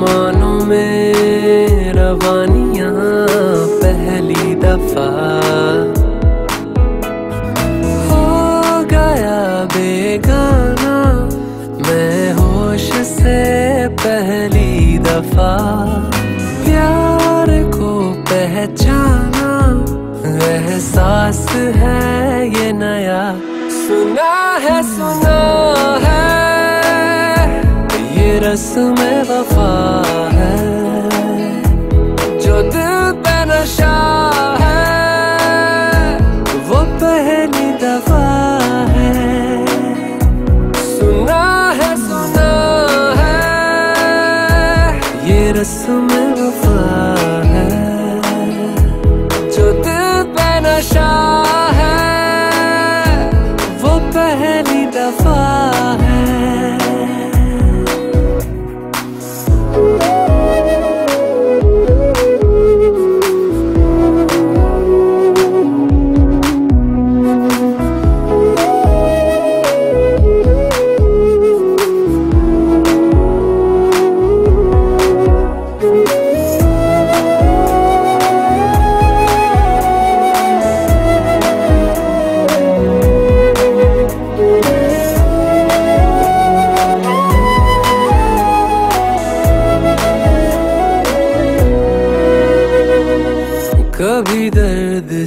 अरमानों में रवानियाँ पहली दफ़ा। हो गया बेगाना, मैं होश से पहली दफ़ा। प्यार को पहचाना, एहसास है ये नया। सुना है सुना है रस्म वफा है। जो दिल पे नशा है, वो पहली दफ़ा है। सुना है सुना है, ये रस्म वफा है। जो दिल पे नशा है, वो पहली दफ़ा है।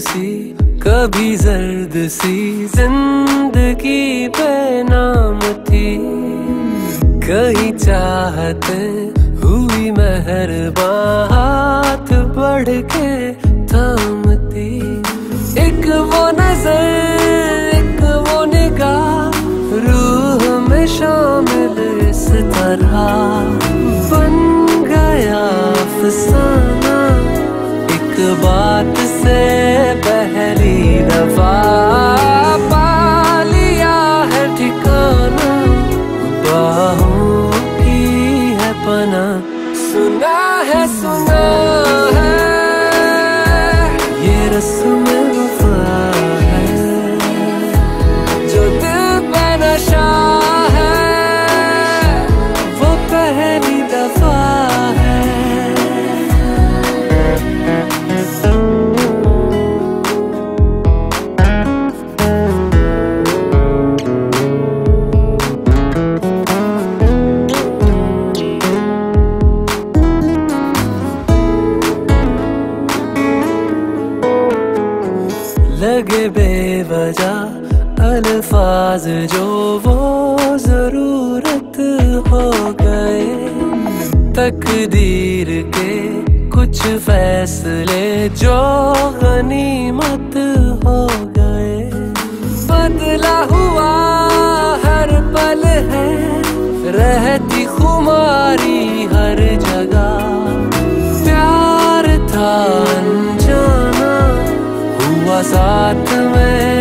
सी, कभी जर्द सी, ज़िंदगी पे नाम थी। कहीं चाहते हुई मेहरबान हाथ बढ़ के थामती एक वो नज़र, एक वो निगाह, रूह में शामिल इस तरह। सुना है सुना है। ये रस्म लगे बेवजह अल्फाज जो वो ज़रूरत हो गए। तकदीर के कुछ फैसले जो गनीमत हो गए। बदला हुआ हर पल है, रहती खुमारी हर जगह। साथ में।